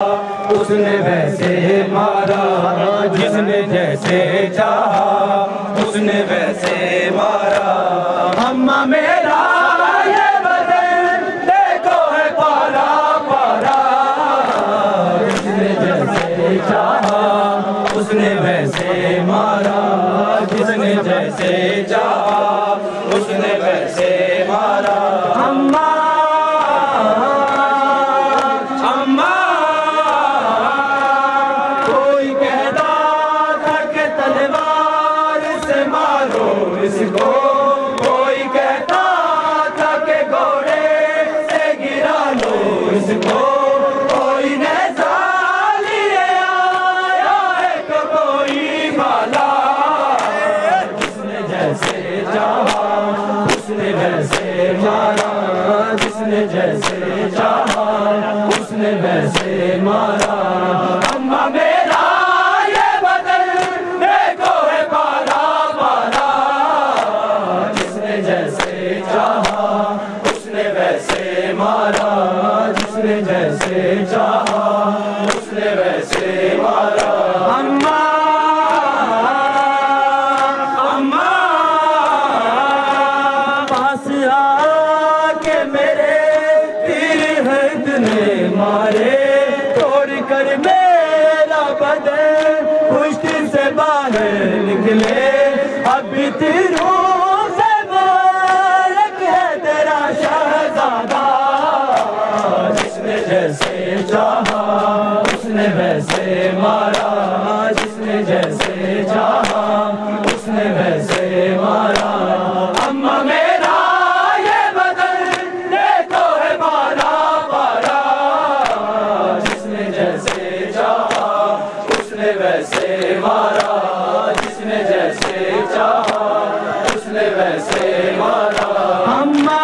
اس نے ویسے مارا، جس نے جیسے چاہا، اس نے ویسے مارا۔ اما میرا، یہ بدن دیکھو ہے پارا پارا۔ جس نے جیسے چاہا، اس نے ویسے مارا۔ جس نے جیسے اس کو کوئی کہتا تھا کہ گھوڑے سے گرا لو۔ اس کو کوئی نیزا لیے آیا ہے کہ کوئی بالا۔ جس نے جیسے چاہا، اس نے ویسے مارا۔ جس نے جیسے چاہا، اس نے ویسے مارا۔ تیر ہے اتنے مارے، توڑ کر میرا بدن پشتی سے باہر نکلے۔ ابھی تیروں سے مالک ہے تیرا شہزادہ۔ جس نے جیسے چاہا، اس نے ویسے مارا۔ جس نے جیسے چاہا نے ویسے مارا جس نے جیسے چاہا اس نے ویسے مارا۔ اما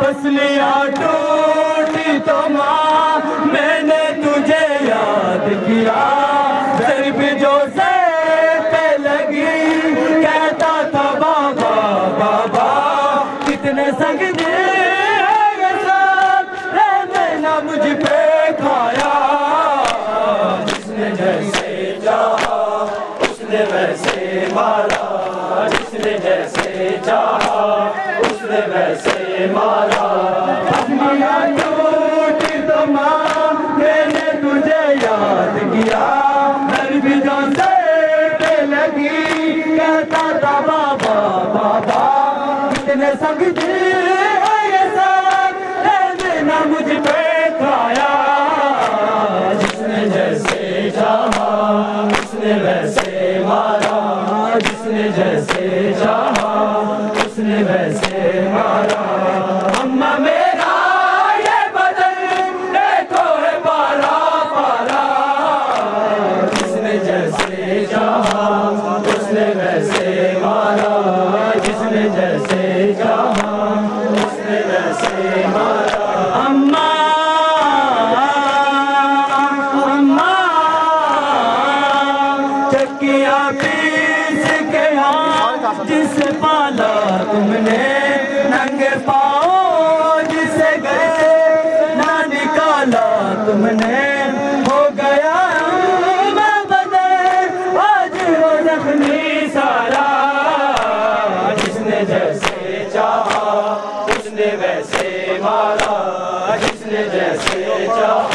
پسلیاں نے مارا تو میں نے تجھے یاد کیا ضرب جو سے لگی کہتا تھا بابا بابا کتنے سنگ یہ رہنے نہ مجھ پہ کھایا جس نے جیسے چاہا اس نے ویسے مارا جس نے جیسے چاہا اس نے ویسے مارا اما میرا یہ بدن دیکھو ہے پارا پارا جس نے جیسے چاہا، اس نے ویسے مارا۔ جس نے جیسے چاہا، اس نے ویسے مارا۔ اما اما چکیا پیس کے ہاں۔ جس پالا تم نے ننگے پاؤں جسے گئے نہ نکالا تم نے۔ ہو گیا میں بدل آج وہ زخمی سارا۔ جس نے جیسے چاہا، اس نے ویسے مارا۔ جس نے جیسے چاہا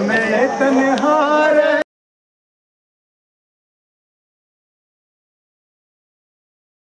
میں تنہا رہ